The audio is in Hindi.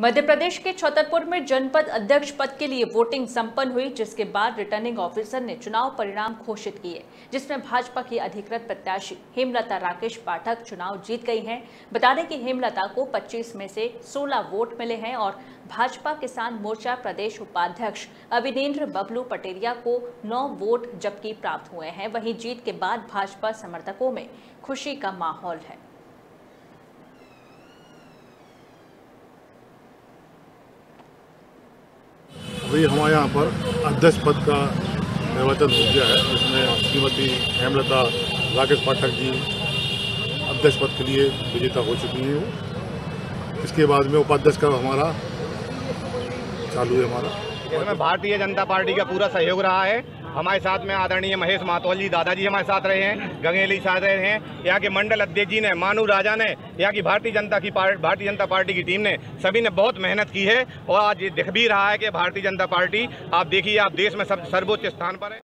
मध्य प्रदेश के छतरपुर में जनपद अध्यक्ष पद के लिए वोटिंग संपन्न हुई, जिसके बाद रिटर्निंग ऑफिसर ने चुनाव परिणाम घोषित किए, जिसमें भाजपा की अधिकृत प्रत्याशी हेमलता राकेश पाठक चुनाव जीत गई हैं। बता दें कि हेमलता को 25 में से 16 वोट मिले हैं और भाजपा किसान मोर्चा प्रदेश उपाध्यक्ष अविनेन्द्र बबलू पटेरिया को 9 वोट जबकि प्राप्त हुए हैं। वहीं जीत के बाद भाजपा समर्थकों में खुशी का माहौल है। अभी हमारे यहाँ पर अध्यक्ष पद का निर्वाचन हो गया है। जिसमें श्रीमती हेमलता राकेश पाठक जी अध्यक्ष पद के लिए विजेता हो चुकी हैं। इसके बाद में उपाध्यक्ष का हमारा चालू है हमारा। भारतीय जनता पार्टी का पूरा सहयोग रहा है। हमारे साथ में आदरणीय महेश मातौल जी दादाजी हमारे साथ रहे हैं, गंगेली साथ रहे हैं, यहाँ के मंडल अध्यक्ष जी ने, मानू राजा ने, यहाँ की भारतीय जनता की भारतीय जनता पार्टी की टीम ने, सभी ने बहुत मेहनत की है और आज ये दिख भी रहा है कि भारतीय जनता पार्टी, आप देखिए, आप देश में सब सर्वोच्च स्थान पर है।